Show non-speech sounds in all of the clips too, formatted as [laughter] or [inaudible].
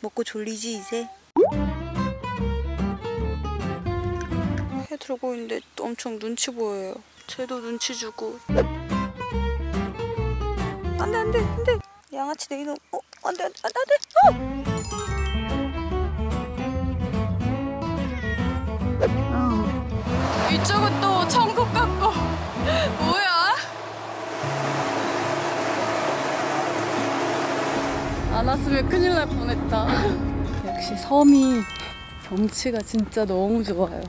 먹고 졸리지 이제? 해 들고 있는데 엄청 눈치 보여요. 쟤도 눈치 주고. 안돼 안돼 안돼. 양아치 내 이놈. 어 안돼 안돼 안돼 안돼. 어. 이쪽은 또 천국 안 왔으면 큰일 날 뻔했다. [laughs] 역시 섬이 경치가 진짜 너무 좋아요.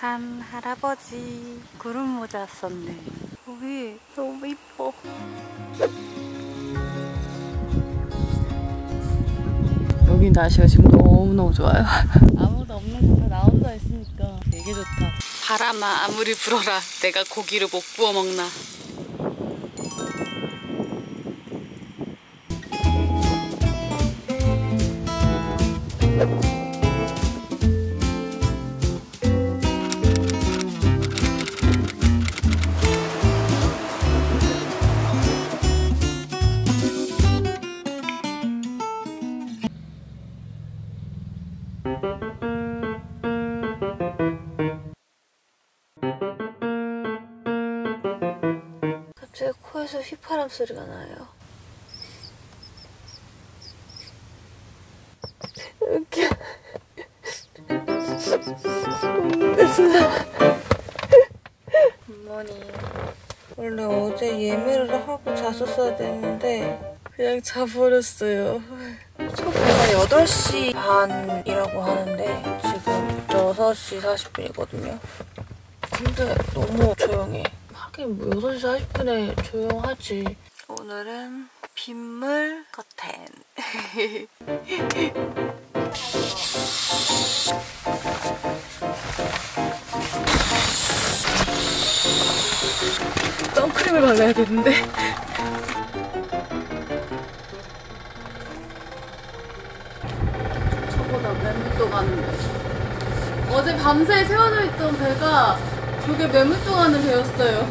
산 할아버지 구름 모자 썼네. 여기 너무 이뻐. 여기 날씨가 지금 너무너무 좋아요. [laughs] 아무도 없는 곳에 나 혼자 있으니까 되게 좋다. 바람아 아무리 불어라 내가 고기를 못 구워 먹나. 휘파람 소리가 나요. 웃겨. 굿모닝. 원래 어제 예매를 하고 잤었어야 되는데 그냥 자버렸어요. 처음에 8시 반이라고 하는데 지금 6시 40분이거든요. 근데 너무 조용해. 하긴 뭐 6시 40분에 조용하지. 오늘은 빗물 커튼. [laughs] 선크림을 발라야겠는데. 저보다 매물도 가는데. 어제 밤새 세워져 있던 배가 저게 매물도 가는 배였어요.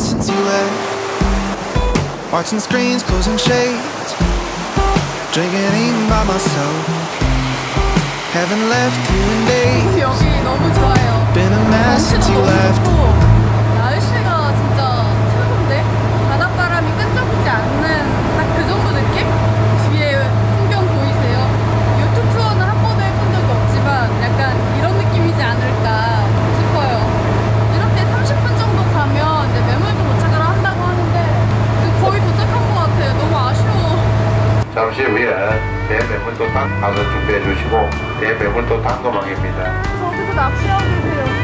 A mess since you left. Watching screens, closing shades. Drinking, eating by myself. Haven't left you in days. 여기 너무 좋아요 Been a mess 경치도 since you 너무 left. 좋고 날씨가 진짜 최고인데 바닷바람이 끈적이지 않는 딱 그 정도 느낌? 뒤에 풍경 보이세요? 유튜브 투어는 한 번도 해본 적이 없지만 약간 이런 느낌이지 않을까 싶어요 이렇게 30분 정도 가면 이제 매물도 도착을 한다고 하는데 지금 거의 도착한 것 같아요 너무 아쉬워 잠시 후에 대배물도 탕 가서 준비해 주시고 대배물도 탕도망입니다. 저기서 납치하고 계세요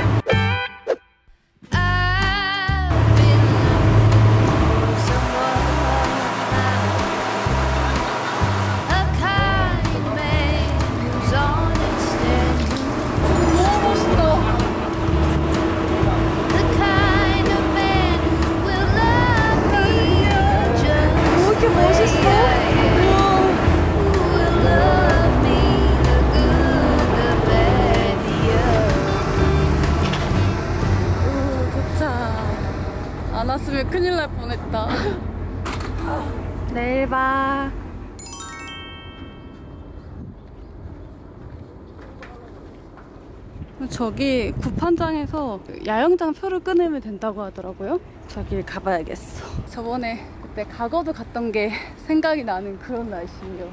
구판장에서 야영장 표를 끊으면 된다고 하더라고요. 저길 가봐야겠어. 저번에 그때 과거도 갔던 게 생각이 나는 그런 날씨예요.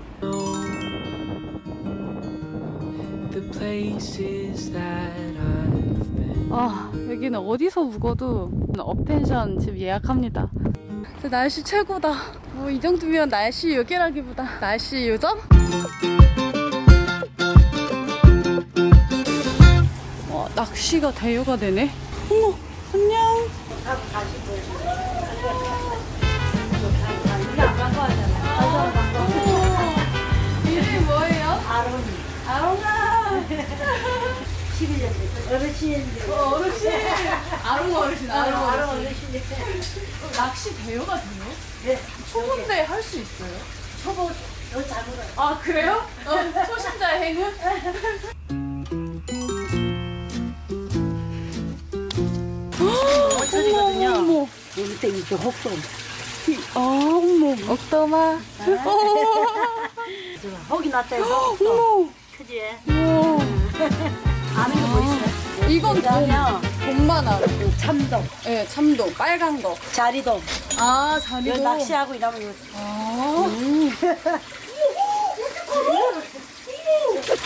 the places that I've been. 아 여기는 어디서 묵어도 업텐션 집 예약합니다. 진짜 날씨 최고다. 뭐 이 정도면 날씨 요괴라기보다 날씨 요정? 낚시가 대여가 되네. 어머 안녕. 이름이 뭐예요? 아롱이. 아롱아. 11년 어르신. 어, 어르신. 아롱 어르신. 아롱 어르신. 낚시 대여가 돼요? 네. 초보인데 할 수 있어요? 초보 너잘 물어요. 아 그래요? 어, 초심자의 행운? [laughs] 터지거든요. 어머. 우리 때 이렇게 혹도 아 어머. 억더마. 혹이 났다 해서 어머. 크지? 우와. 아는 거뭐 있어요? 이건 돈. 그러면 돈만 알아. 참돔, 네, 참돔. 빨간 거. 자리돔. 아, 여기 자리도. 낚시하고 이러면 이거 아.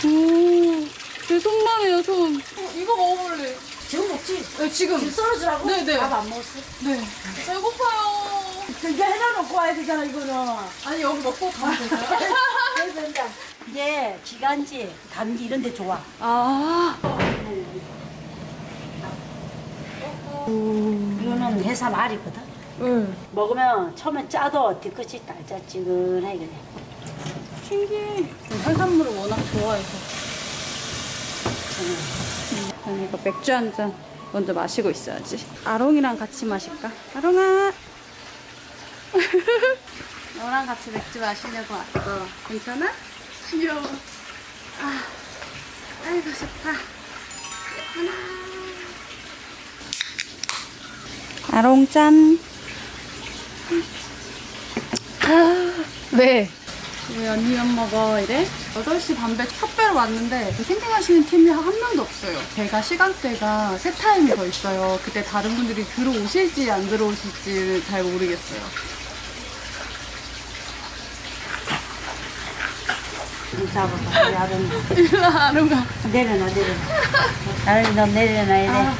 오, 제 손만 해요, 손. 이거 먹어볼래. 지금 먹지? 네, 지금. 지금 썰어주라고? 네네. 밥 안 먹었어? 네. 배고파요. 이제 해놔놓고 와야 되잖아 이거는. 아니, 여기 먹고 가면 이제 이게 기관지, 감기 이런 데 좋아. 아. 이거는 해삼 알이거든. 응. 먹으면 처음에 짜도 뒤끝이 달짝지근하게 그래. 신기해. 해산물을 워낙 좋아해서. 음, 이거 맥주 한 잔 먼저 마시고 있어야지. 아롱이랑 같이 마실까? 아롱아. [laughs] 너랑 같이 맥주 마시려고 왔어. 괜찮아? 귀여워. 아, 아이고 좋다. 하나. 아롱 짠. 아, 네. 왜 언니 안 먹어 이래? 8시 반배 첫 배로 왔는데 캠핑하시는 팀이 한 명도 없어요. 제가 시간대가 세 타임이 더 있어요. 그때 다른 분들이 들어오실지 안 들어오실지 잘 모르겠어요. 좀 잡아봐. 야름 일로 아루가. 내려놔 내려놔. 다리 너 내려놔야 돼. 아,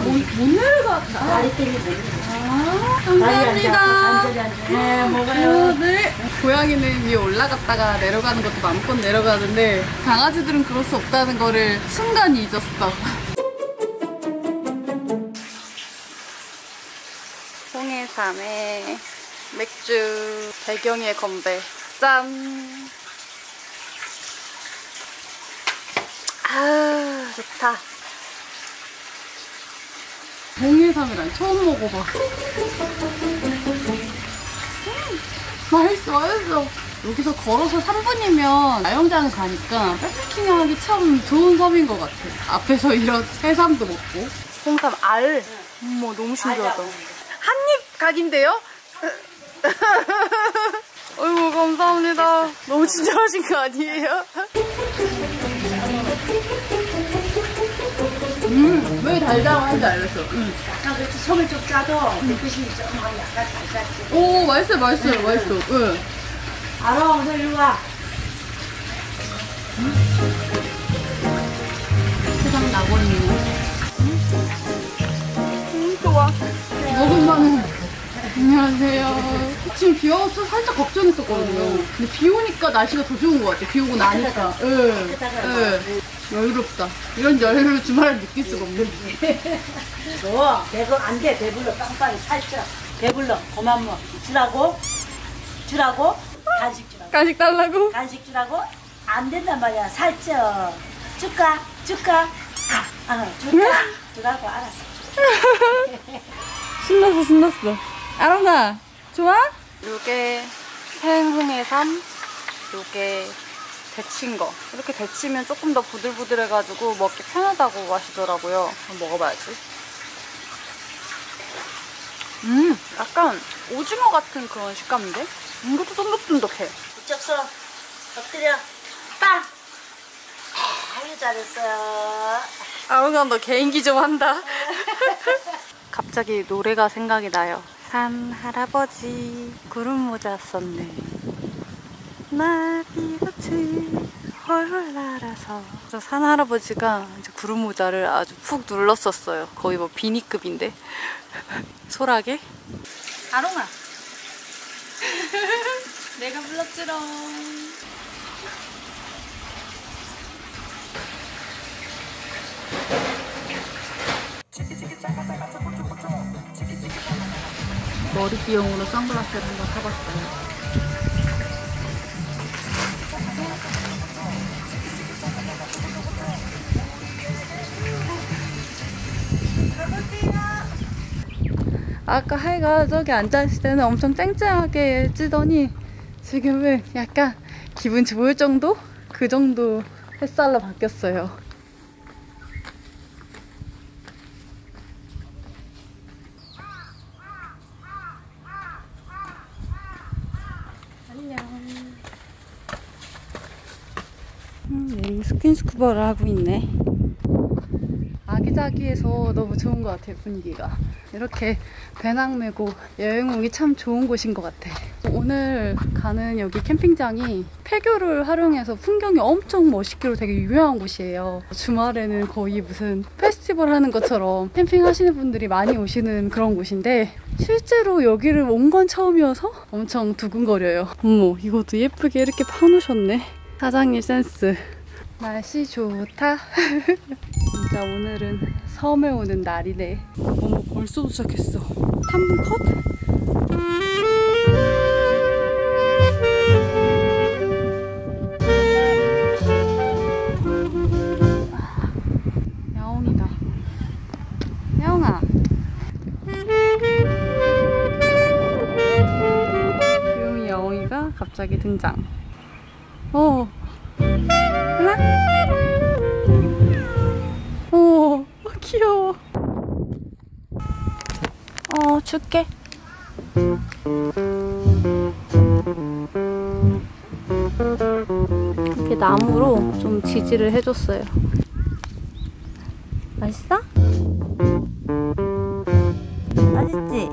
못, 못 내려갔다. 다리 때문에. 아, 앉아. 감사합니다. 네 어, 먹어요. 네. 고양이는 위에 올라갔다가 내려가는 것도 마음껏 내려가는데 강아지들은 그럴 수 없다는 거를 순간 잊었어. 홍해삼에 맥주 배경에 건배 짠. 아 좋다. 홍해삼이란 처음 먹어봐. 맛있어, 맛있어. 여기서 걸어서 3분이면 야영장을 가니까 백패킹 하기 참 좋은 섬인 것 같아. 앞에서 이런 해삼도 먹고. 홍삼 알. 어머, 너무 신기하다. 한입 각인데요? [laughs] 어이구, 감사합니다. 너무 친절하신 거 아니에요? [laughs] 음, 왜 달달한지 알겠어. 음. 약간 그렇지 속을 좀 짜도 뒤끝이 좀 약간 달짝지. 오, 맛있어요, 맛있어요, 맛있어. 응. 알아, 너 일로 와. 세상 낙원이네. 음, 좋아. 먹을만해. 안녕하세요. 지금 비 와서 살짝 걱정했었거든요. 근데 비 오니까 날씨가 더 좋은 것 같아. 비 오고 나니까. 응. 응. 여유롭다. 이런 여유를 주말에 느낄 수가 없는데. 너, 배고, 안 돼. 배불러. 빵빵히 살쪄. 배불러. 그만 먹. 주라고. 주라고. 간식 주라고. 간식 달라고? 간식 주라고. 안 된단 말이야. 살쪄. 줄까? 줄까? 아, 아, 줄까? 주라고. 알았어. [laughs] 신났어, 신났어. 아롱아, 좋아? 요게 생홍해삼, 요게 데친 거. 이렇게 데치면 조금 더 부들부들해가지고 먹기 편하다고 하시더라고요. 한번 먹어봐야지. 음, 약간 오징어 같은 그런 식감인데? 이것도 쫀득쫀득해. 손 엎드려 빵 아유 잘했어요 아우가 너 개인기 좀 한다. [laughs] 갑자기 노래가 생각이 나요. 산 할아버지 구름 모자 썼네. 나비같이 헐헐 날아서. 저 산 할아버지가 이제 구름 모자를 아주 푹 눌렀었어요. 거의 뭐 비니급인데. [laughs] 소라게. 아롱아. [laughs] 내가 불렀지롱. 머리띠용으로 선글라스를 한번 사봤어요. 아까 하이가 저기 앉아있을 때는 엄청 쨍쨍하게 찌더니 지금은 약간 기분 좋을 정도? 그 정도 햇살로 바뀌었어요. 음, 여기 스킨스쿠버를 하고 있네. 아기자기해서 너무 좋은 것 같아요, 분위기가. 이렇게 배낭 메고 여행 오기 참 좋은 곳인 것 같아. 오늘 가는 여기 캠핑장이 폐교를 활용해서 풍경이 엄청 멋있기로 되게 유명한 곳이에요. 주말에는 거의 무슨 페스티벌 하는 것처럼 캠핑 하시는 분들이 많이 오시는 그런 곳인데 실제로 여기를 온 건 처음이어서 엄청 두근거려요. 어머, 이것도 예쁘게 이렇게 파놓으셨네. 사장님 센스. 날씨 좋다. [laughs] 진짜 오늘은 섬에 오는 날이네. 어머, 벌써 도착했어. 3분 컷? 갑자기 등장. 어. 어, 줄게. 이렇게 나무로 좀 지지를 해줬어요. 맛있어? 맛있지?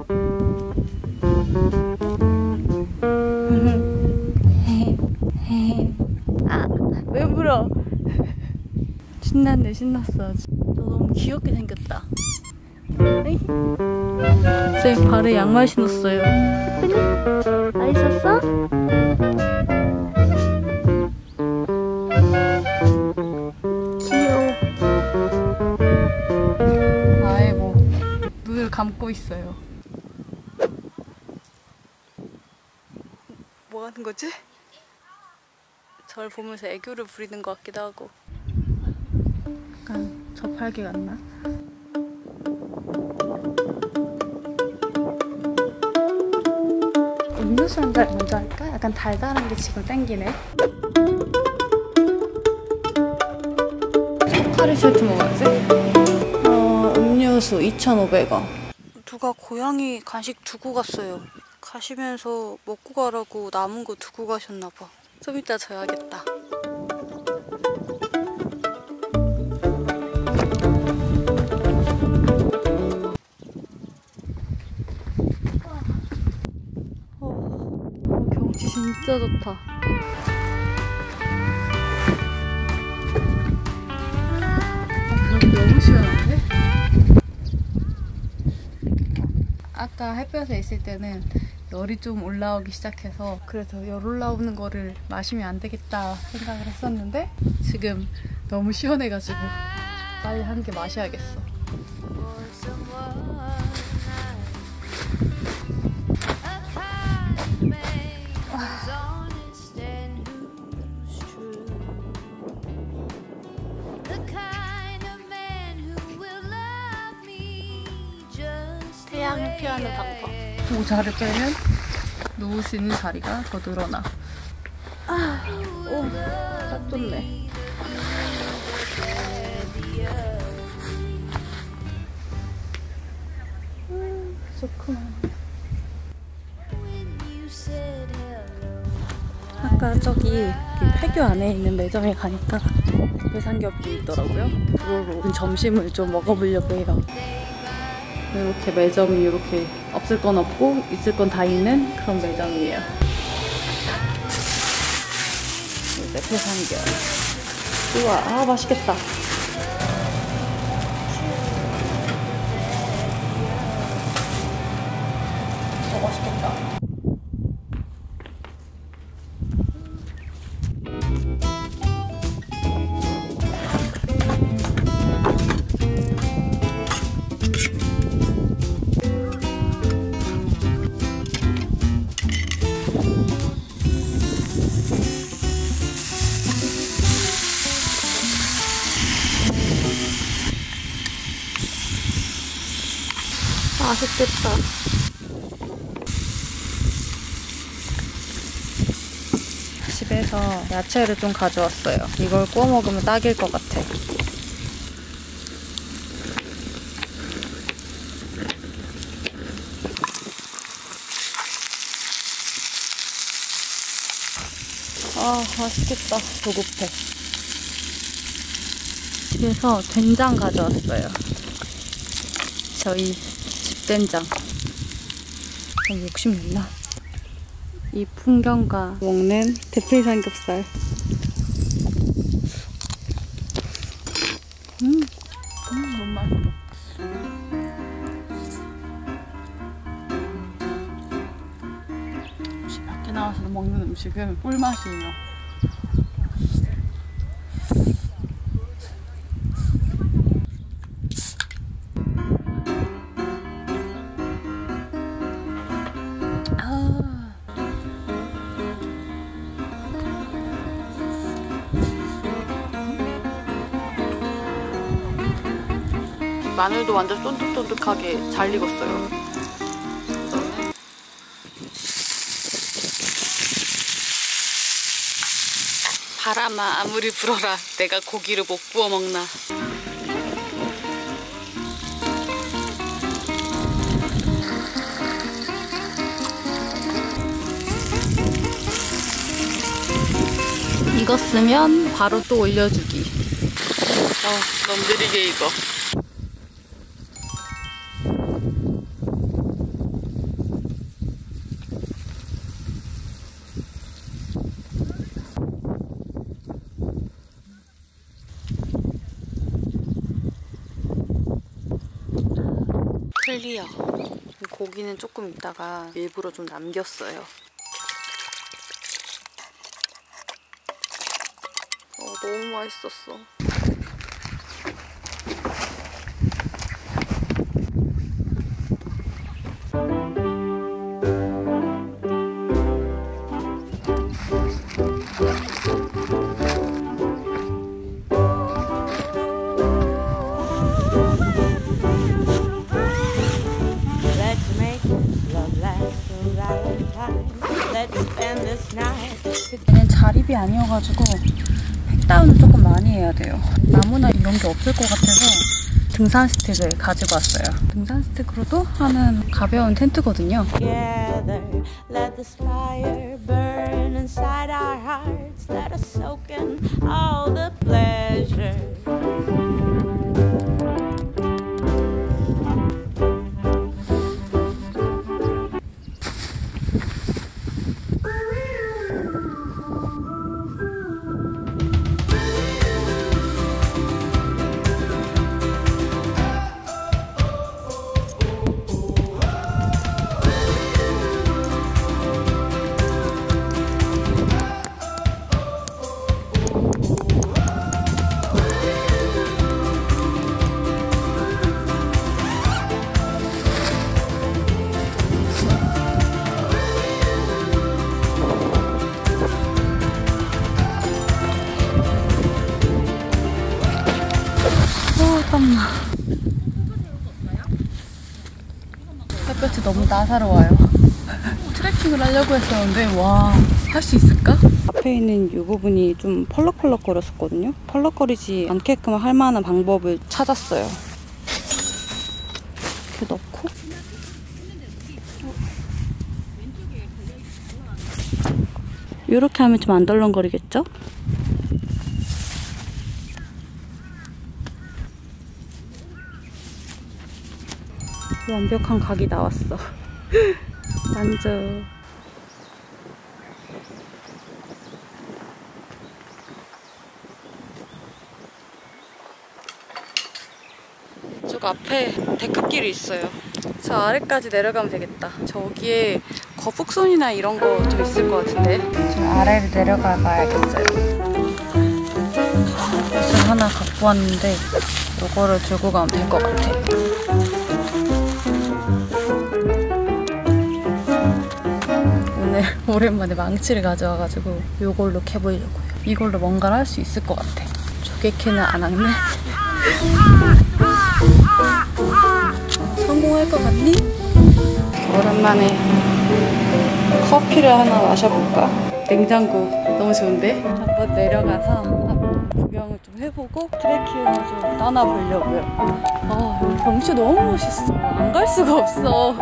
[laughs] 아, 왜 물어? [laughs] 신났네, 신났어. 너 너무 귀엽게 생겼다. 발에 양말 신었어요. 맛있었어? 귀여워. 아이고, 눈을 감고 있어요. 뭐 하는 거지? 절 보면서 애교를 부리는 것 같기도 하고. 약간 저팔계 같나? 음료수 한잔 먼저 할까? 약간 달달한 게 지금 땡기네. 카레 세트 먹어야지. 어, 음료수 2,500원. 누가 고양이 간식 두고 갔어요. 가시면서 먹고 가라고 남은 거 두고 가셨나 봐. 좀 이따 줘야겠다. 진짜 좋다. 아, 너무 시원한데? 아까 햇볕에 있을 때는 열이 좀 올라오기 시작해서 그래서 열 올라오는 거를 마시면 안 되겠다 생각을 했었는데 지금 너무 시원해가지고 빨리 한 개 마셔야겠어. 모자를 빼면 누울 수 있는 자리가 더 늘어나. 아, 오, 딱 좋네. 음, 좋구나. 아까 저기 이 폐교 안에 있는 매점에 가니까 배삼겹이 있더라고요. 그걸로 점심을 좀 먹어보려고 해요. 이렇게 매점이 이렇게 없을 건 없고 있을 건 다 있는 그런 매점이에요. 이제 배삼겹. 우와, 아 맛있겠다. 맛있겠다. 집에서 야채를 좀 가져왔어요. 이걸 구워 먹으면 딱일 것 같아. 아, 맛있겠다. 조급해. 집에서 된장 가져왔어요. 저희 집된장. 아, 욕심냈나? 이 풍경과 먹는 대패 삼겹살. 음, 음 너무 맛있어. 혹시 밖에 나와서 먹는 음식은 꿀맛이에요. 마늘도 완전 쫀득쫀득하게 잘 익었어요. 바람아 아무리 불어라 내가 고기를 못 구워 먹나. 익었으면 바로 또 올려주기. 어, 너무 느리게 익어. 클리어. 고기는 조금 있다가 일부러 좀 남겼어요. 어, 너무 맛있었어. 자립이 아니어가지고 팩다운을 조금 많이 해야 돼요. 나무나 이런 게 없을 것 같아서 등산 스틱을 가지고 왔어요. 등산 스틱으로도 하는 가벼운 텐트거든요. Together, 너무 따사로워요. [laughs] 트레킹을 하려고 했었는데, 와, 할 수 있을까? 앞에 있는 이 부분이 좀 펄럭펄럭 거렸었거든요. 펄럭거리지 않게끔 할 만한 방법을 찾았어요. 이렇게 넣고, 이렇게 하면 좀 안 덜렁거리겠죠? 완벽한 각이 나왔어. 완전. 이쪽 앞에 데크길이 있어요. 저 아래까지 내려가면 되겠다. 저기에 거북손이나 이런 거 좀 있을 것 같은데. 좀 아래로 내려가 봐야겠어요. 옷을 하나 갖고 왔는데 이거를 들고 가면 될 것 같아. 오늘 [laughs] 오랜만에 망치를 가져와가지고 이걸로 캐보려고요. 이걸로 뭔가를 할 수 있을 것 같아. 조개캐는 안 하네. [laughs] 성공할 것 같니? 오랜만에 커피를 하나 마셔볼까? 냉장고 너무 좋은데? 한번 내려가서 구경을 좀 해보고 트레킹을 좀 떠나보려고요. 아, 경치 너무 멋있어. 안 갈 수가 없어.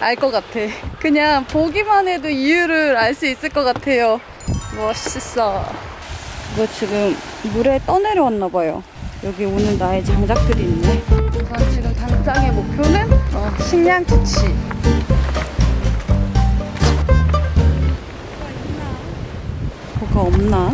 알 것 같아. 그냥 보기만 해도 이유를 알 수 있을 것 같아요. 멋있어. 이거 지금 물에 떠내려왔나 봐요. 여기 오는 나의 장작들이 있네. 우선 지금 당장의 목표는 어, 식량 채취. 뭐가 없나?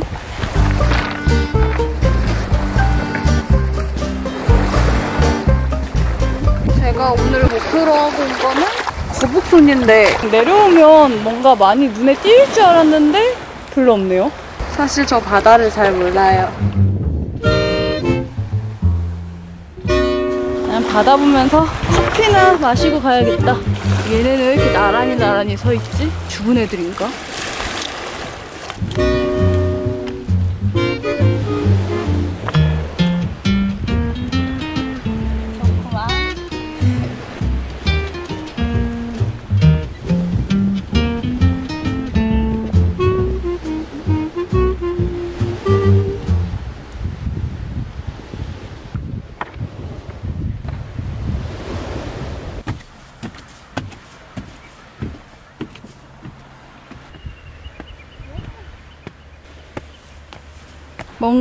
제가 오늘 목표로 하고 온 거는 거북손인데 내려오면 뭔가 많이 눈에 띄일 줄 알았는데 별로 없네요. 사실 저 바다를 잘 몰라요. 그냥 바다 보면서 커피나 마시고 가야겠다. 얘네는 왜 이렇게 나란히 나란히 서 있지? 죽은 애들인가?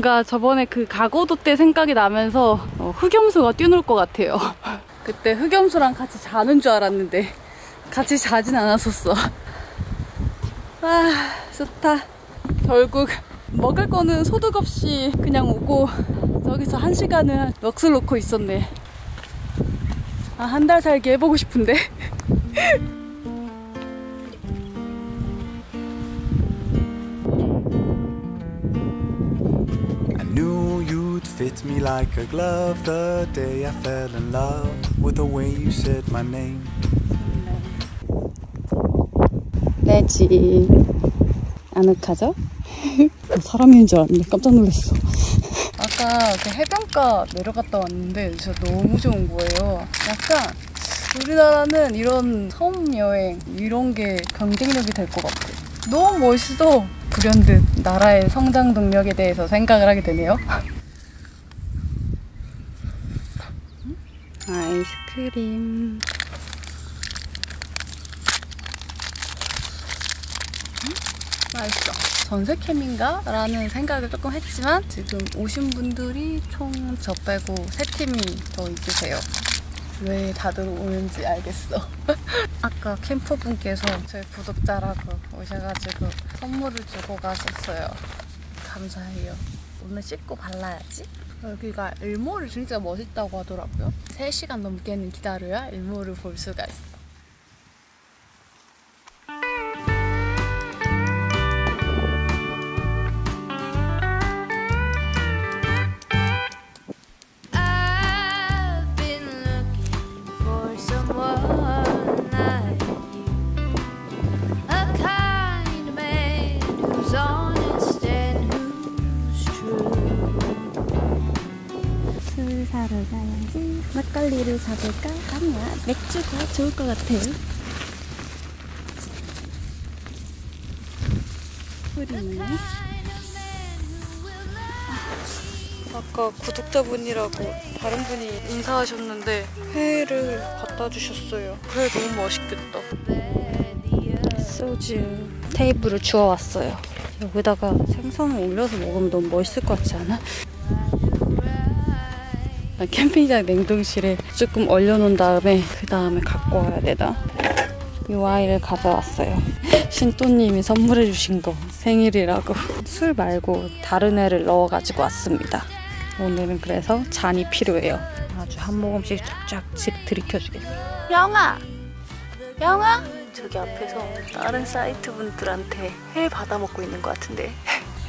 뭔가 저번에 그 가고도 때 생각이 나면서 어, 흑염소가 뛰놀 것 같아요. [laughs] 그때 흑염소랑 같이 자는 줄 알았는데 같이 자진 않았었어. [laughs] 아, 좋다. 결국 먹을 거는 소득 없이 그냥 오고 저기서 한 시간을 넋을 놓고 있었네. 아, 한 달 살기 해보고 싶은데. [laughs] fit me like a glove the day I fell in love with the way you said my name. 레지. 아늑하죠? [laughs] 사람인 줄 알았네. 깜짝 놀랐어. 아까 그 해변가 내려갔다 왔는데 진짜 너무 좋은 거예요. 약간 우리나라는 이런 섬 여행 이런 게 경쟁력이 될 것 같아. 너무 멋있어. 불현듯 나라의 성장 동력에 대해서 생각을 하게 되네요. [laughs] 아이스크림. 맛있어. 전세 캠인가? 라는 생각을 조금 했지만 지금 오신 분들이 총 저 빼고 세 팀이 더 있으세요. 왜 다들 오는지 알겠어. [laughs] 아까 캠퍼분께서 저희 구독자라고 오셔가지고 선물을 주고 가셨어요. 감사해요. 오늘 씻고 발라야지. 여기가 일몰이 진짜 멋있다고 하더라고요. 3시간 넘게는 기다려야 일몰을 볼 수가 있어. 같아요. 우리는 아까 구독자분이라고 다른 분이 인사하셨는데 회를 갖다 주셨어요. 회 너무 맛있겠다. 소주 테이블을 주워왔어요. 여기다가 생선을 올려서 먹으면 너무 멋있을 것 같지 않아? 아, 캠핑장 냉동실에 조금 얼려놓은 다음에 그 다음에 갖고 와야 되나? 이 와인을 가져왔어요. 신또님이 선물해 주신 거 생일이라고 술 말고 다른 애를 넣어가지고 왔습니다. 오늘은 그래서 잔이 필요해요. 아주 한 모금씩 쫙쫙 들이켜주겠어요. 영아! 영아! 저기 앞에서 다른 사이트 분들한테 회 받아먹고 있는 것 같은데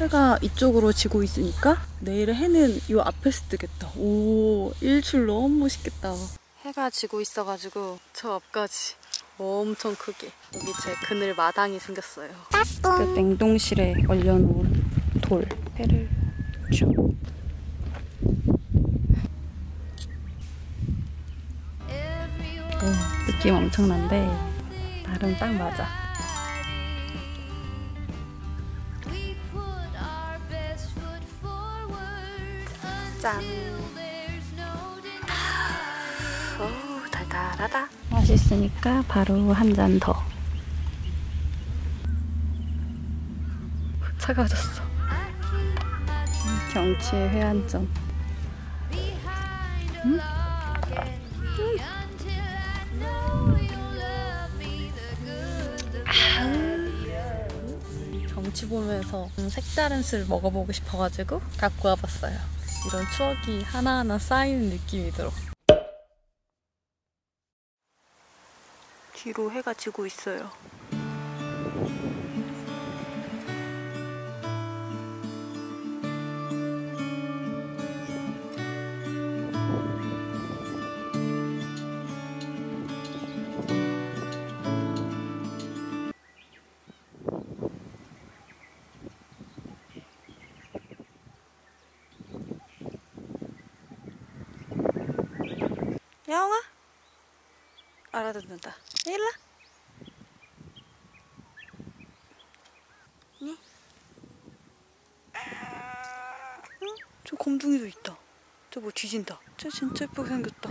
해가 이쪽으로 지고 있으니까 내일 해는 이 앞에서 뜨겠다. 오, 일출 너무 멋있겠다. 해가 지고 있어가지고 저 앞까지 엄청 크게 여기 제 그늘 마당이 생겼어요. 그 냉동실에 얼려놓은 돌 회를 쭉. 오, 느낌 엄청난데 나름 딱 맞아. 짠. 오, 달달하다. 맛있으니까 바로 한 잔 더. 차가워졌어. 경치의 회한 점. Behind a lock and key until I know you'll love me the good, the bad, the ugly. 경치 보면서 좀 색다른 술 먹어보고 싶어가지고 갖고 와봤어요. 이런 추억이 하나하나 쌓이는 느낌이 들어. 뒤로 해가 지고 있어요. 뒤진다 저 진짜 예쁘게 생겼다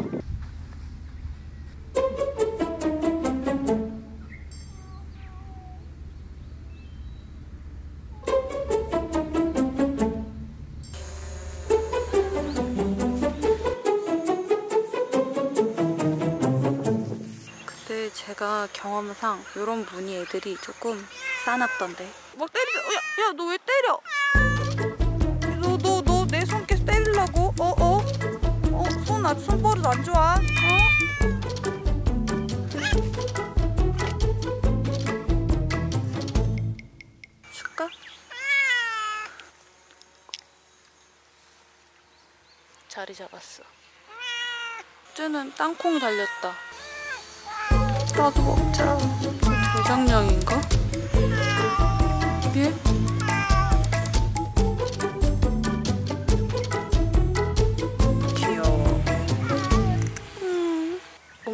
그때 제가 경험상 이런 무늬 애들이 조금 싸납던데. 막 때리자. 야, 야, 너 왜 때려? 너, 너, 너 내 손 계속 때리려고? 어, 어? 손버릇 안 좋아. 어? 줄까? 자리 잡았어. 쟤는 땅콩 달렸다. 나도 먹자. 대장량인가?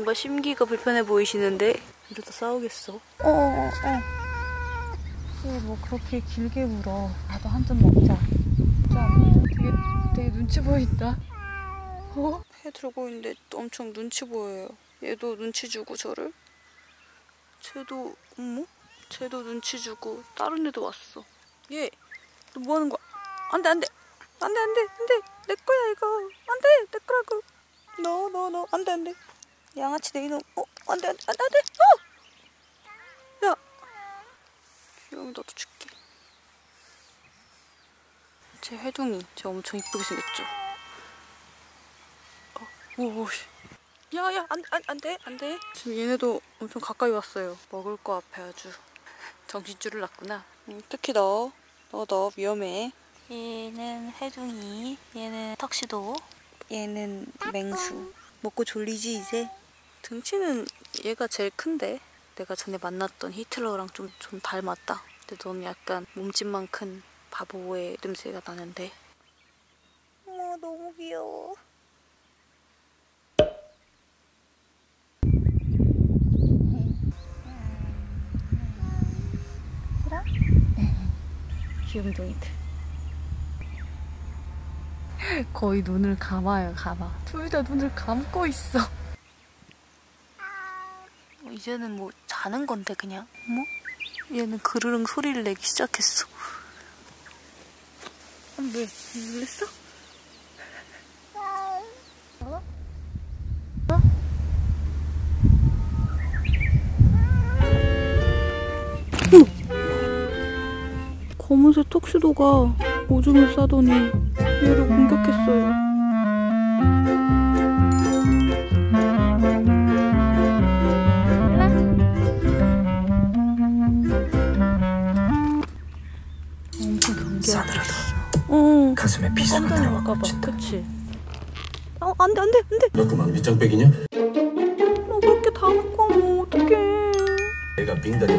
뭔가 심기가 불편해 보이시는데 이러다 싸우겠어. 어, 어, 어. 뭐 그렇게 길게 물어. 나도 한 잔 먹자. 짠. 되게, 되게 눈치 보인다. 어? 해 들고 있는데 엄청 눈치 보여요. 얘도 눈치 주고 저를. 쟤도 어머? 쟤도 눈치 주고 다른 애도 왔어. 얘, 너 뭐 하는 거야? 안돼 안돼 안돼 안돼 안돼 내 거야 이거 안돼 내 거라고. 너너너 안돼 안돼 양아치 내 이놈. 어 안돼 안돼 안돼 안돼. 어! 야, 여기 너도 줄게. 제 회둥이 쟤 엄청 이쁘게 생겼죠. 어, 오, 오, 씨. 야야 안, 안, 안 돼, 안 돼. 지금 얘네도 엄청 가까이 왔어요. 먹을 거 앞에 아주 정신줄을 놨구나. 음, 특히 너, 너, 너 위험해. 얘는 해둥이, 얘는 턱시도, 얘는 맹수. 먹고 졸리지 이제? 등치는 얘가 제일 큰데 내가 전에 만났던 히틀러랑 좀, 좀 닮았다. 근데 넌 약간 몸집만 큰 바보의 냄새가 나는데. 어머 너무 귀여워. 싫어? 귀염둥이들 거의 눈을 감아요 감아. 둘 다 눈을 감고 있어. 어, 이제는 뭐 자는 건데 그냥. 뭐? 얘는 그르릉 소리를 내기 시작했어. 아, 왜? 놀랬어? 어? 어? 검은색 턱시도가 오줌을 싸더니 얘를 공격했어요. 가슴에 비수가 깜짝 놀까봐. 꽂힌다. 그치? 어, 안 돼, 안 돼, 안 돼. 너 그만 밑장빼기냐? 어, 그렇게 다 먹고 하면 어떡해. 내가 빙다리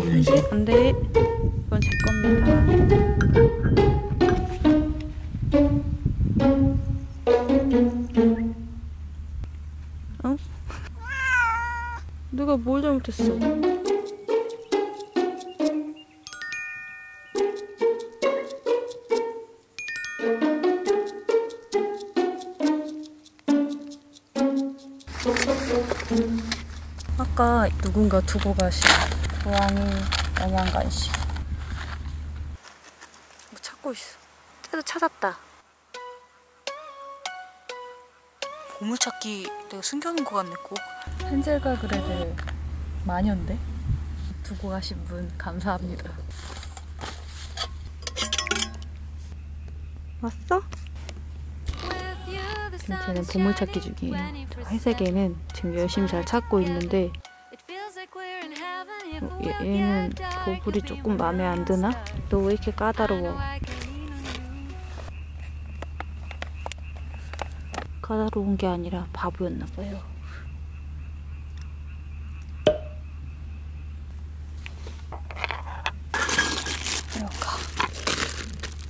그냥 이제 안 돼. 이건 제 겁니다. 누군가 두고 가신 고양이 영양 간식. 뭐 찾고 있어. 쟤도 찾았다. 보물찾기 내가 숨겨놓은 것 같네 꼭. 헨젤과 그레델 마녀인데? 두고 가신 분 감사합니다. 왔어? 지금 쟤는 보물찾기 중이에요. 저 회색에는 지금 열심히 잘 찾고 있는데 어, 얘, 얘는 보물이 조금 마음에 안 드나? 너 왜 이렇게 까다로워? 까다로운 게 아니라 바보였나 봐요.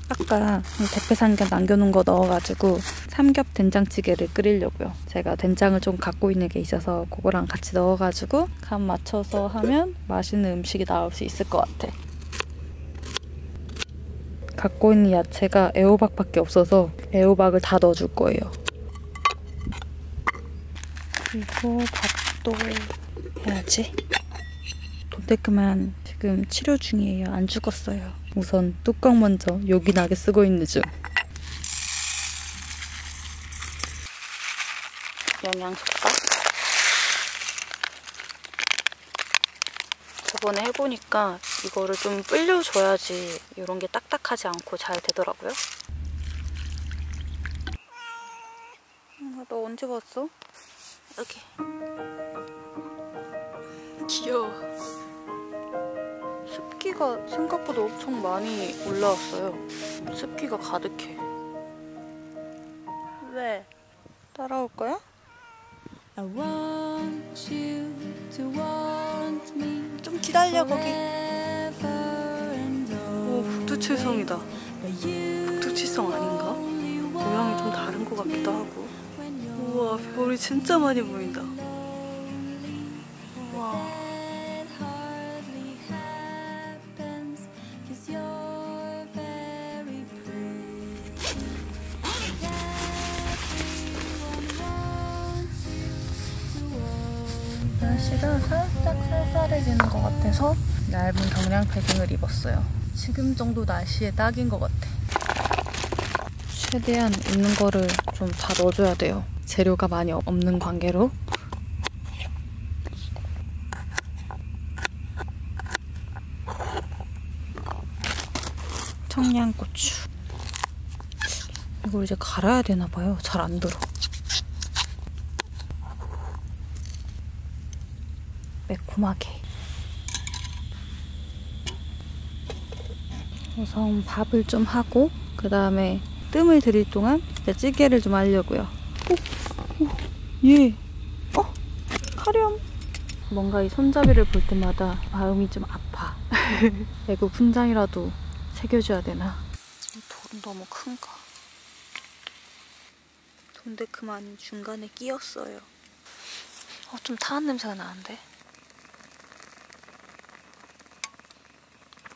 아까 대패삼겹 남겨놓은 거 넣어가지고 삼겹 된장찌개를 끓이려고요. 제가 된장을 좀 갖고 있는 게 있어서 그거랑 같이 넣어가지고 간 맞춰서 하면 맛있는 음식이 나올 수 있을 것 같아. 갖고 있는 야채가 애호박밖에 없어서 애호박을 다 넣어줄 거예요. 그리고 밥도 해야지. 돈데크만 지금 치료 중이에요. 안 죽었어요. 우선 뚜껑 먼저 요긴하게 쓰고 있는 중. 영양소가 저번에 해보니까 이거를 좀 불려줘야지 이런 게 딱딱하지 않고 잘 되더라고요. 음, 너 언제 봤어? 여기. 귀여워. 습기가 생각보다 엄청 많이 올라왔어요. 습기가 가득해. 왜? 따라올 거야? 좀 기다려 거기. 오 북두칠성이다. 북두칠성 아닌가? 모양이 좀 다른 것 같기도 하고. 우와 별이 진짜 많이 보인다. 와. 날씨가 살짝 쌀쌀해지는 것 같아서 얇은 경량 패딩을 입었어요. 지금 정도 날씨에 딱인 것 같아. 최대한 있는 거를 좀 다 넣어줘야 돼요. 재료가 많이 없는 관계로. 청양고추. 이걸 이제 갈아야 되나 봐요. 잘 안 들어. 매콤하게. 우선 밥을 좀 하고 그 다음에 뜸을 들일 동안 찌개를 좀 하려고요. 오, 오, 얘, 어, 카렴. 뭔가 이 손잡이를 볼 때마다 마음이 좀 아파. [laughs] 애국 훈장이라도 새겨줘야 되나? 돌은 너무 큰가? 돈데크만 중간에 끼었어요. 어, 좀 타한 냄새가 나는데?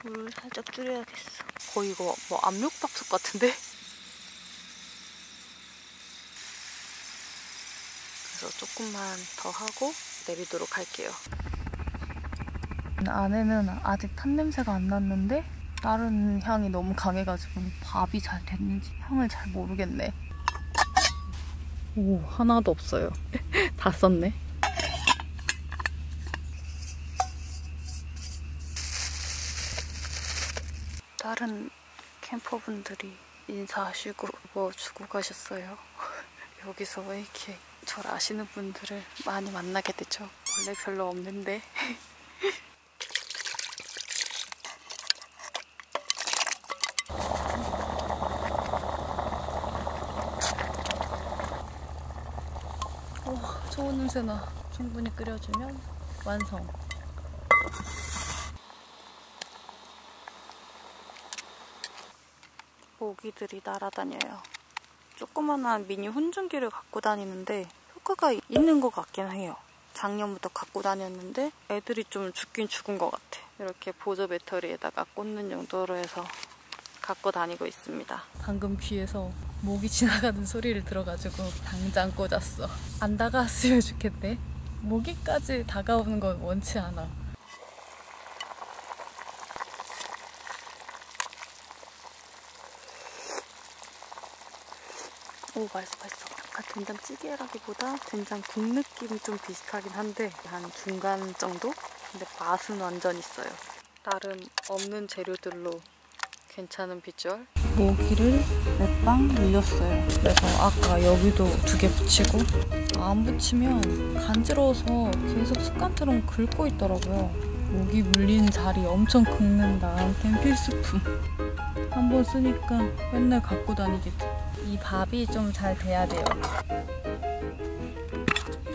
불을 살짝 줄여야겠어. 거의 이거 뭐 압력밥솥 같은데? 그래서 조금만 더 하고 내리도록 할게요. 안에는 아직 탄 냄새가 안 났는데 다른 향이 너무 강해가지고 밥이 잘 됐는지 향을 잘 모르겠네. 오 하나도 없어요. [laughs] 다 썼네. 다른 캠퍼분들이 인사하시고 뭐 주고 가셨어요. [laughs] 여기서 왜 이렇게 절 아시는 분들을 많이 만나게 되죠? 원래 별로 없는데. 오, [laughs] 좋은 냄새나. 충분히 끓여주면 완성. 모기들이 날아다녀요. 조그만한 미니 혼종기를 갖고 다니는데 효과가 있는 것 같긴 해요. 작년부터 갖고 다녔는데 애들이 좀 죽긴 죽은 것 같아. 이렇게 보조 배터리에다가 꽂는 용도로 해서 갖고 다니고 있습니다. 방금 귀에서 모기 지나가는 소리를 들어가지고 당장 꽂았어. 안 다가왔으면 좋겠네. 모기까지 다가오는 건 원치 않아. 오 맛있어 맛있어. 약간 된장찌개라기보다 된장국 느낌이 좀 비슷하긴 한데 한 중간 정도? 근데 맛은 완전 있어요. 나름 없는 재료들로 괜찮은 비주얼? 모기를 몇방 물렸어요. 그래서 아까 여기도 두 개 붙이고 안 붙이면 간지러워서 계속 습관처럼 긁고 있더라고요. 모기 물린 자리 엄청 긁는다. 나한텐 필수품 한번 쓰니까 맨날 갖고 다니게 돼. 이 밥이 좀 잘 돼야 돼요.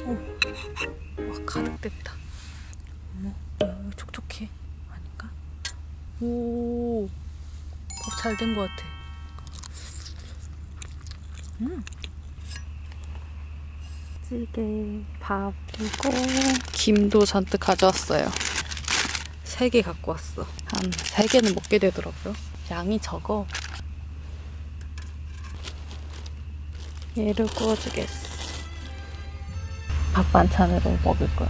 오, 와 가득 됐다. 어머, 오, 촉촉해. 아닌가? 오, 밥 잘 된 것 같아. 음. 찌개, 밥, 그리고 김도 잔뜩 가져왔어요. 세 개 갖고 왔어. 한 세 개는 먹게 되더라고요. 양이 적어. 얘를 구워주겠어. 밥 반찬으로 먹을 거야.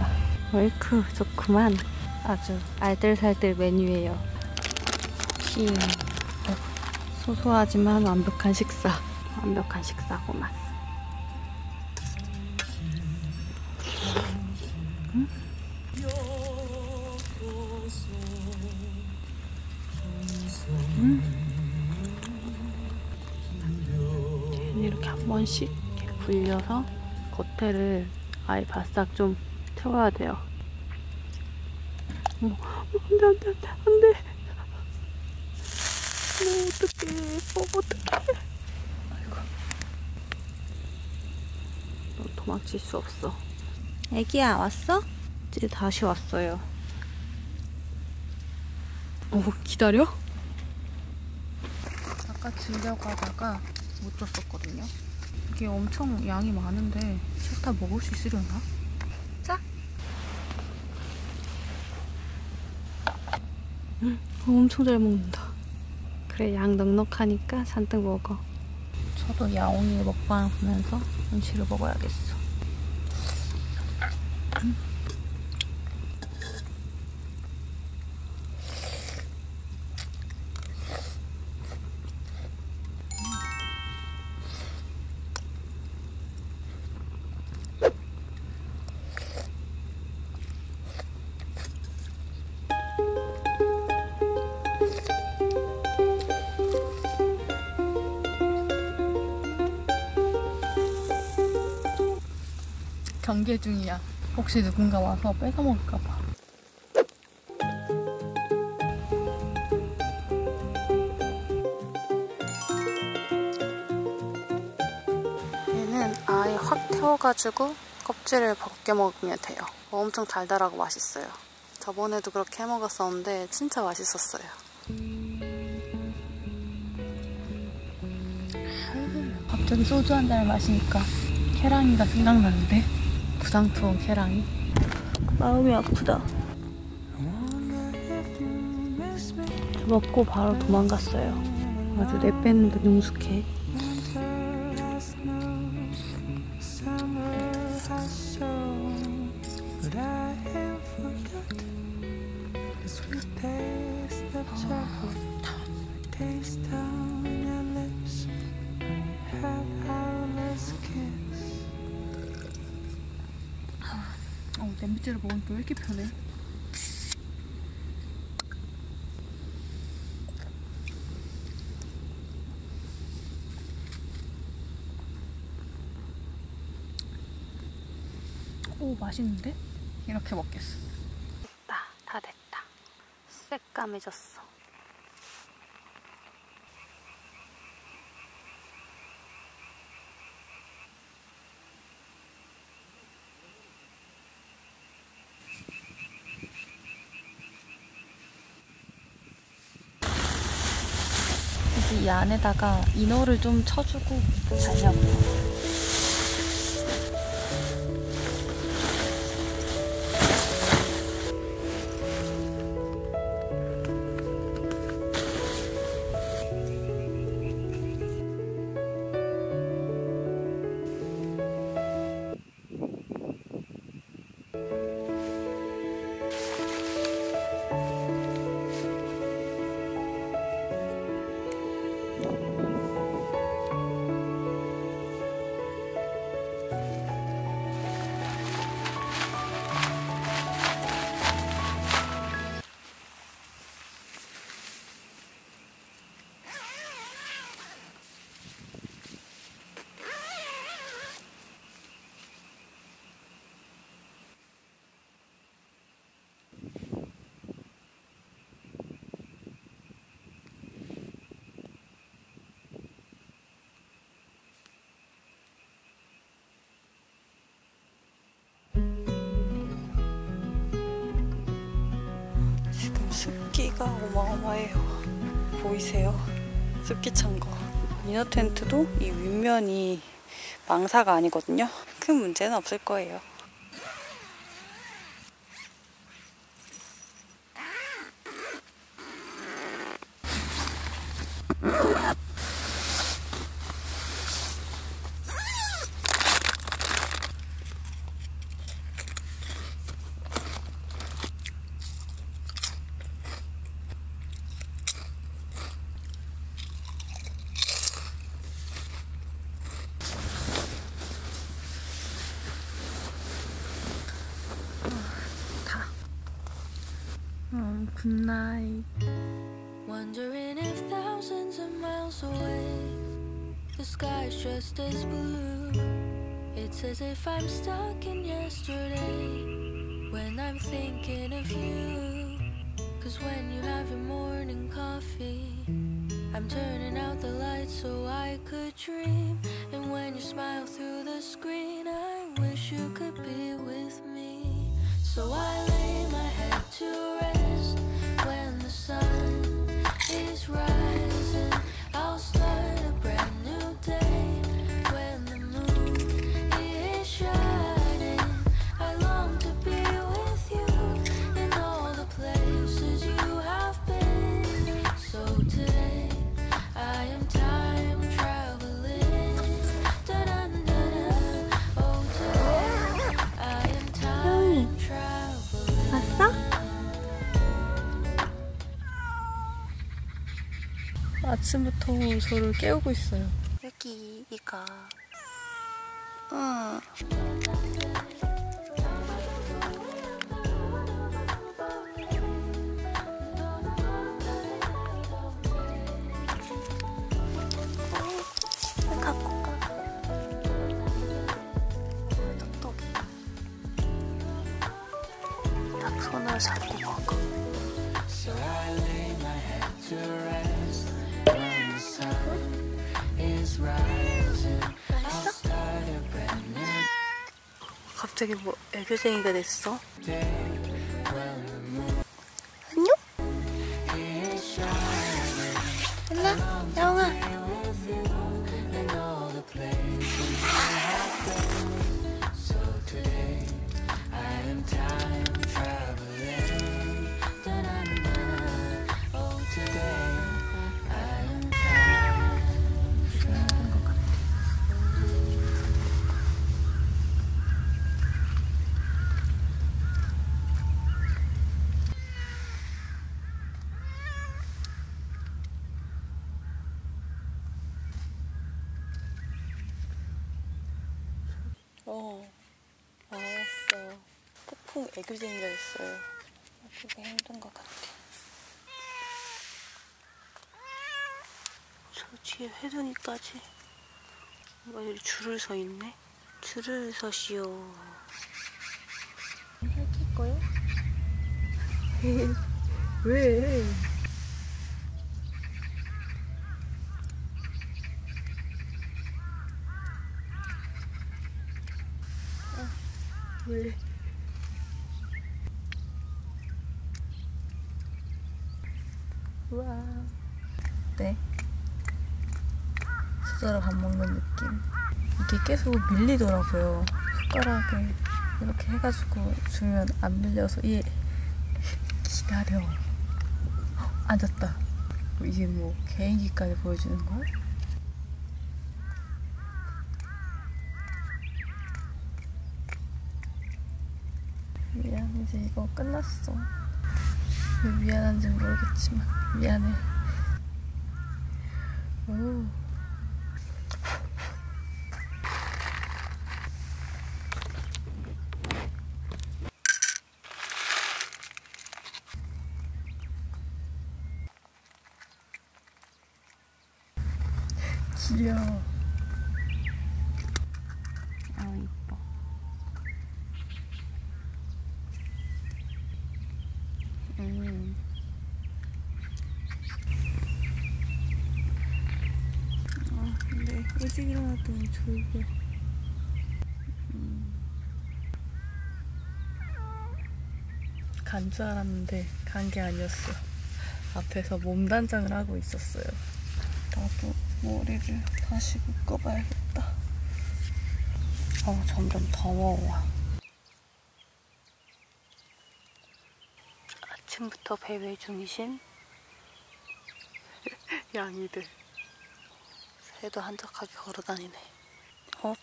얼크 좋구만. 아주 알뜰살뜰 메뉴예요. 킹. 소소하지만 완벽한 식사. 완벽한 식사구만. 번씩 이렇게 굴려서 겉에를 아예 바싹 좀 태워야 돼요. 어머, 안 돼 안 돼 안 돼 안돼. 어머 어떡해. 어 어떡해. 아이고. 너 도망칠 수 없어. 애기야 왔어? 이제 다시 왔어요. 어 기다려? 아까 주려고 하다가 못 줬었거든요. 이게 엄청 양이 많은데 셋다 먹을 수 있으려나? 자. 음, 엄청 잘 먹는다. 그래 양 넉넉하니까 잔뜩 먹어. 저도 야옹이 먹방을 보면서 음식을 먹어야겠어. 경계 중이야. 혹시 누군가 와서 뺏어 먹을까봐. 얘는 아예 확 태워가지고 껍질을 벗겨 먹으면 돼요. 엄청 달달하고 맛있어요. 저번에도 그렇게 해 먹었었는데 진짜 맛있었어요. 갑자기 소주 한 잔을 마시니까 캐랑이가 생각나는데 투어 캐랑이 마음이 아프다 먹고 바로 도망갔어요. 아주 내빼는데 능숙해. 오, 맛있는데? 이렇게 먹겠어. 됐다. 다 됐다. 새까매졌어. 이제 이 안에다가 이너를 좀 쳐주고. 지금 습기가 어마어마해요. 보이세요? 습기 찬 거. 이너 텐트도 이 윗면이 망사가 아니거든요. 큰 문제는 없을 거예요. I'm turning out the lights so I could dream. And when you smile through the screen, I wish you could be with me. So I lay my head to rest when the sun is rising. 아침부터 저를 깨우고 있어요. 여기 이가. 응. 갑자기 뭐 애교쟁이가 됐어? 안녕? 일라, 야옹아. 어, 알았어. 폭풍 애교쟁이가 있어요. 그게 힘든 것 같아. 저 뒤에 회둥이까지 뭐 이렇게 줄을 서 있네. 줄을 서시오. 해줄 거요? [laughs] 왜? 왜? 우와. 네. 수저로 밥 먹는 느낌. 이게 계속 밀리더라고요. 숟가락에 이렇게 해가지고 주면 안 밀려서 얘 [laughs] 기다려. 헉, 앉았다. 이게 뭐 개인기까지 보여주는 거야? 이거 끝났어. 왜 미안한지 모르겠지만 미안해. 오. 귀여워. 아 이뻐. 음. 아 근데 일찍 일어났더니 졸려. 음. 간줄 알았는데 간 게 아니었어. 앞에서 몸단장을 하고 있었어요. 나도 머리를 다시 묶어봐야겠다. 어, 점점 더워워. 아침부터 배회 중이신 [laughs] 양이들. 새도 한적하게 걸어다니네. 어?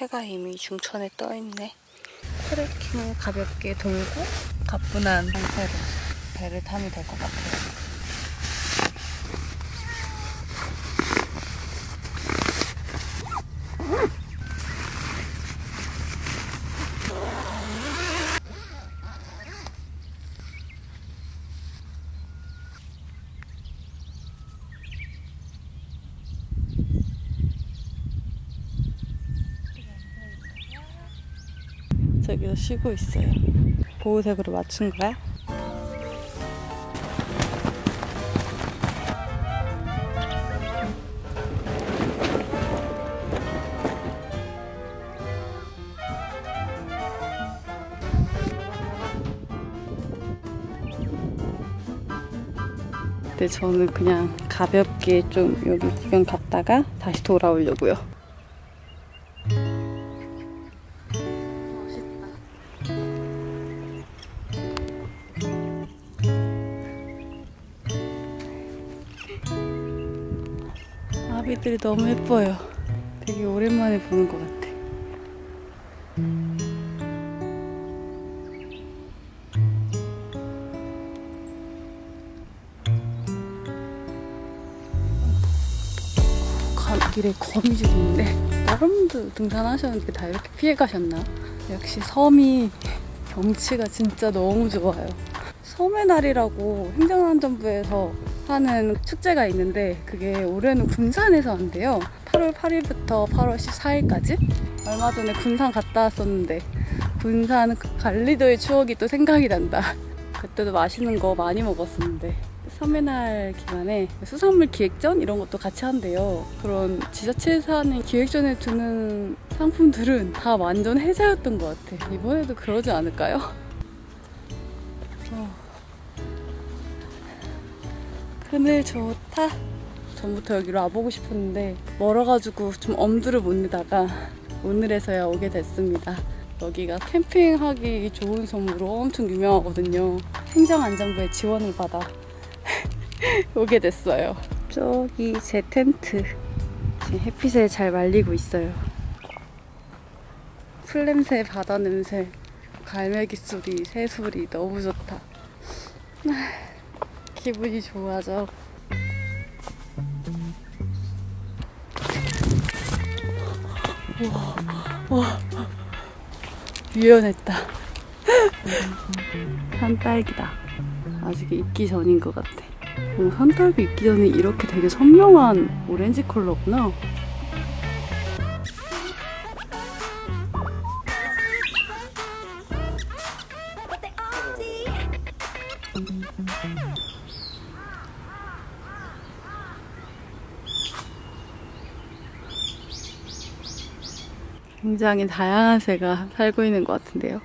해가 이미 중천에 떠있네. 트레킹을 가볍게 돌고 가뿐한 상태로 배를 타면 될 것 같아요. 저기서 쉬고 있어요. 보호색으로 맞춘 거야? 근데 저는 그냥 가볍게 좀 여기 구경 갔다가 다시 돌아오려고요. 너무 예뻐요. 되게 오랜만에 보는 것 같아. 가- 길에 거미줄이 있는데 분들 등산하셨는데 다 이렇게 피해 가셨나? 역시 섬이 경치가 진짜 너무 좋아요. 섬의 날이라고 행정안전부에서 하는 축제가 있는데 그게 올해는 군산에서 한대요. 8월 8일부터 8월 14일까지? 얼마 전에 군산 갔다 왔었는데 군산 그 갈리도의 추억이 또 생각이 난다. [laughs] 그때도 맛있는 거 많이 먹었었는데 섬의 날 기간에 수산물 기획전 이런 것도 같이 한대요. 그런 지자체에서 하는 기획전에 두는 상품들은 다 완전 해자였던 것 같아. 이번에도 그러지 않을까요? [laughs] 그늘 좋다. 전부터 여기로 와보고 싶었는데 멀어가지고 좀 엄두를 못 내다가 오늘에서야 오게 됐습니다. 여기가 캠핑하기 좋은 섬으로 엄청 유명하거든요. 행정안전부의 지원을 받아 [laughs] 오게 됐어요. 저기 제 텐트 지금 햇빛에 잘 말리고 있어요. 풀냄새, 바다 냄새, 갈매기 소리, 새 소리 너무 좋다. 기분이 좋아져. 우와, 와, 유연했다. [laughs] 산딸기다. 아직 익기 전인 것 같아. 어, 산딸기 익기 전에 이렇게 되게 선명한 오렌지 컬러구나. 굉장히 다양한 새가 살고 있는 것 같은데요.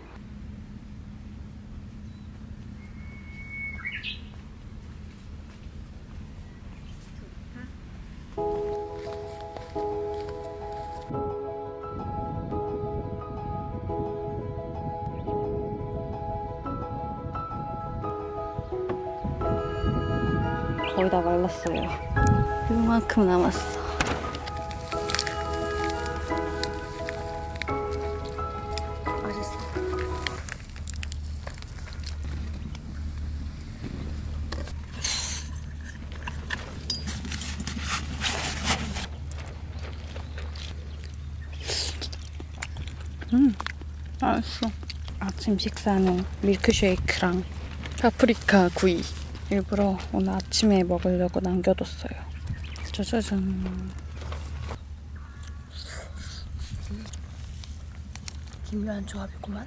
식사는 밀크쉐이크랑 파프리카 구이. 일부러 오늘 아침에 먹으려고 남겨뒀어요. 짜자잔. 기묘한 조합이구만.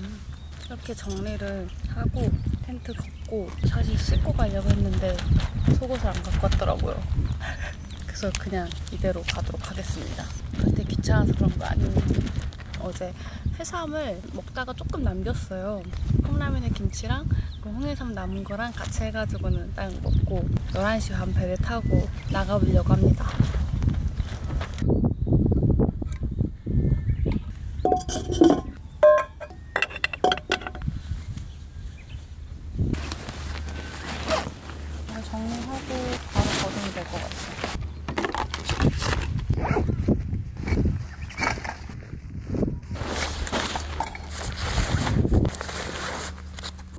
음, 이렇게 정리를 하고 텐트 걷고 사실 씻고 가려고 했는데 속옷을 안 갖고 왔더라고요. [laughs] 그래서 그냥 이대로 가도록 하겠습니다. 그때 귀찮아서 그런 거 아니면 어제 해삼을 먹다가 조금 남겼어요. 컵라면에 김치랑 그 홍해삼 남은 거랑 같이 해가지고는 딱 먹고 11시 반 배를 타고 나가보려고 합니다. 잘 정리하고 바로 걷으면 될 것 같아요.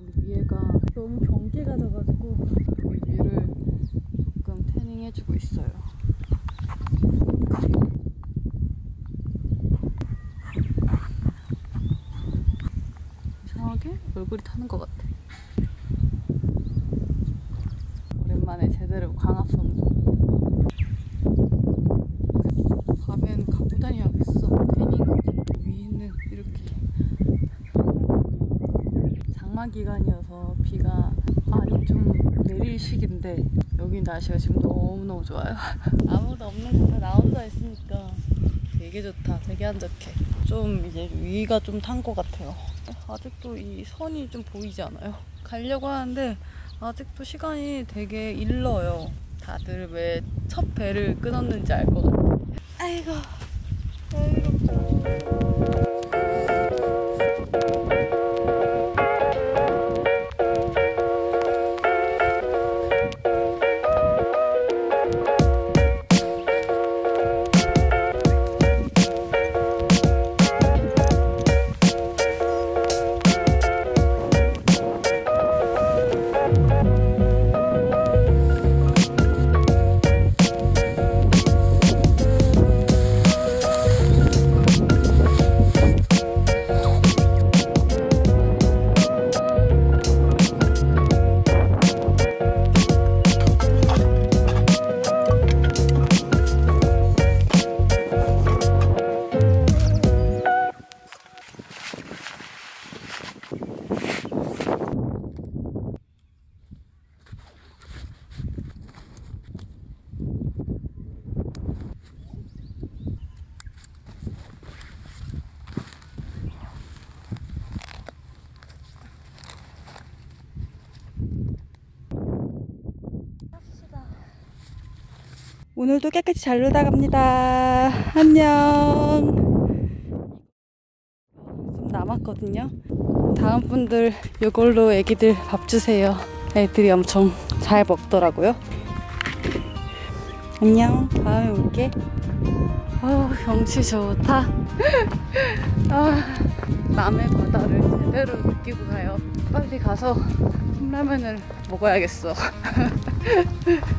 여기 위에가 너무 경계가 져가지고 여기 위를 조금 태닝 해주고 있어요. 이상하게 얼굴이 타는 것 같아. 오랜만에 제대로 광합성 좀. 밤엔 갖고 다녀야겠어. 태닝 위는 이렇게 장마 기간이어서 비가 많이 좀 시기인데 여기 날씨가 지금 너무너무 좋아요. [laughs] 아무도 없는 곳에 나 혼자 있으니까 되게 좋다. 되게 한적해. 좀 이제 위가 좀 탄 것 같아요. 아직도 이 선이 좀 보이지 않아요? 가려고 하는데 아직도 시간이 되게 일러요. 다들 왜 첫 배를 끊었는지 알 것 같아. 아이고. 아이고. 오늘도 깨끗이 잘 놀다 갑니다. 안녕. 좀 남았거든요. 다음 분들 이걸로 애기들 밥 주세요. 애들이 엄청 잘 먹더라고요. 안녕. 다음에 올게. 아, 경치 좋다. [laughs] 아, 남의 바다를 제대로 느끼고 가요. 빨리 가서 컵라면을 먹어야겠어. [laughs]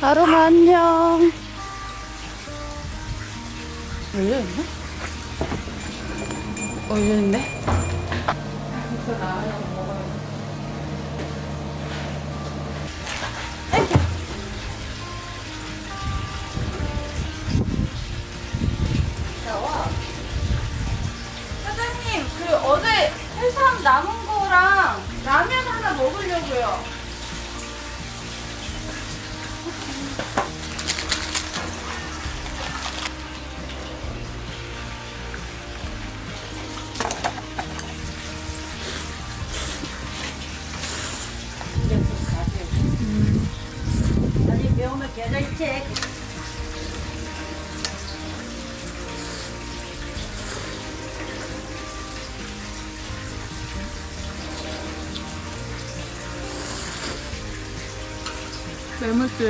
아로마 안녕. 열려있나? 어, 열려있네.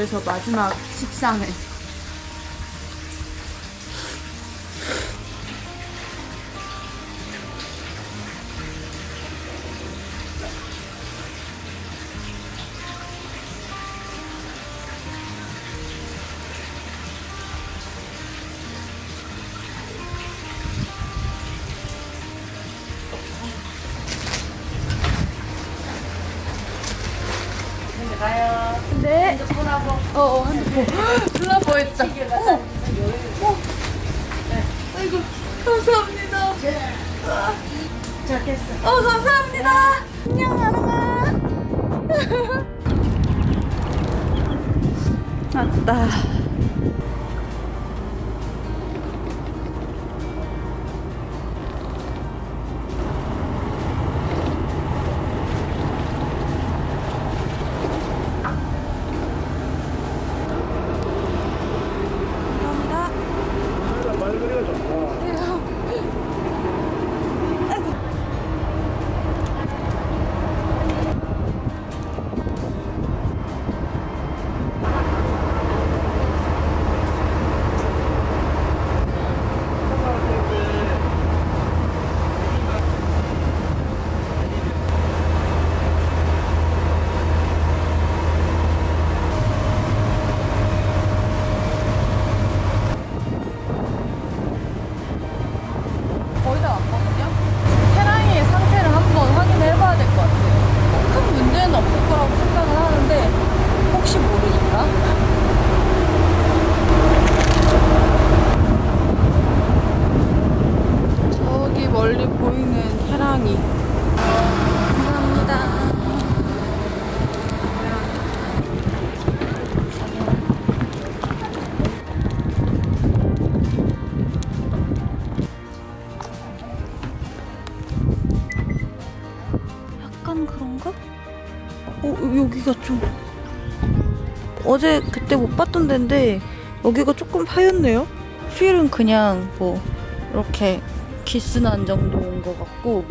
매물주에서 마지막 식사네. 여기가 좀 어제 그때 못 봤던 데인데 여기가 조금 파였네요. 휠은 그냥 뭐 이렇게 기스난 정도인 것 같고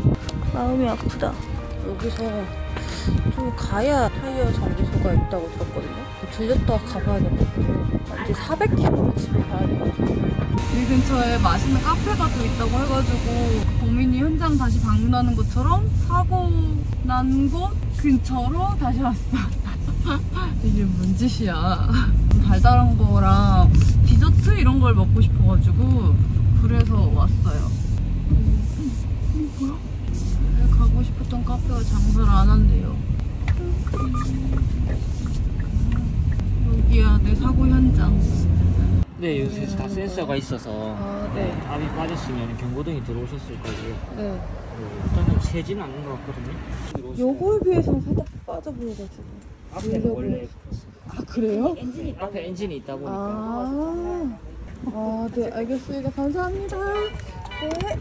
마음이 아프다. 여기서 좀 가야 타이어 정비소가 있다고 들었거든요. 들렸다 가봐야겠거든요. 이제 400km 집에 가야 되거든요. 이 근처에 맛있는 카페가 또 있다고 해가지고 범인이 현장 다시 방문하는 것처럼 사고 난 곳 근처로 다시 왔어. [laughs] 이게 뭔 짓이야. 달달한 거랑 디저트 이런 걸 먹고 싶어가지고 그래서 왔어요. 음, 음, 뭐야? 원래 가고 싶었던 카페가 장사를 안 한대요. 여기야 내 사고 현장. 네, 요새 다 센서가 있어서 아, 네. 압이 빠졌으면 경고등이 들어오셨을 거고요. 네. 어, 일단은 새지는 않는 것 같거든요. 들어오시면 요거에 비해서는 살짝 빠져 보여가지고. 앞에는 원래 아, 그래요? 앞에 엔진이 있다 보니까 아, 아, 네, 알겠습니다. 감사합니다. 네.